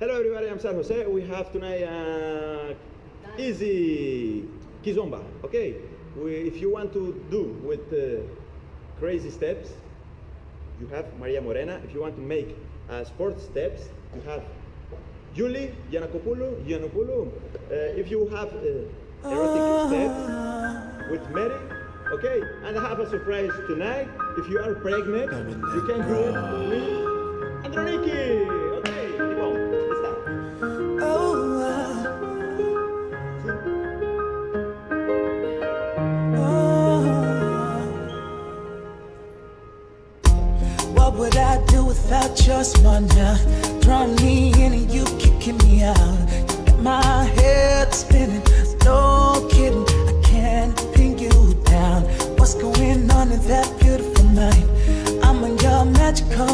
Hello everybody, I'm Saer Jose. We have tonight uh, easy kizomba. Okay, we, if you want to do with uh, crazy steps, you have Maria Morena. If you want to make uh, sports steps, you have Julie. Giannakopoulou. Uh, if you have uh, erotic steps with Mary, okay. And I have a surprise tonight. If you are pregnant, you can do it with Androniki. Your smart now? Drawing me in and you kicking me out. You got my head spinning, no kidding. I can't pin you down. What's going on in that beautiful night? I'm on your magical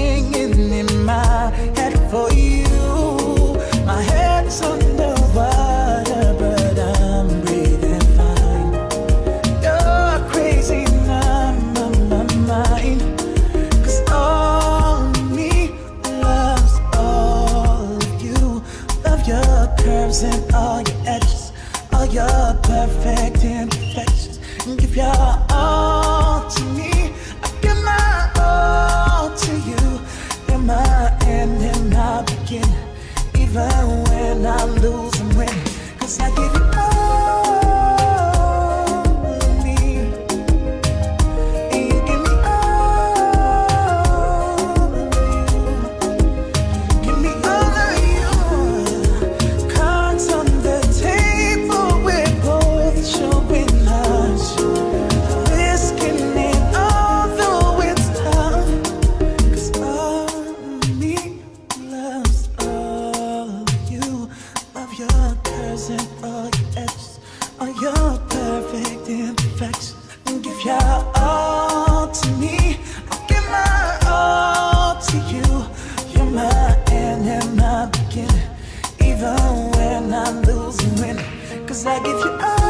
imperfections. And give your all to me. I give my all to you. You're my end and my beginning. Even when I lose and win. Cause I give you all.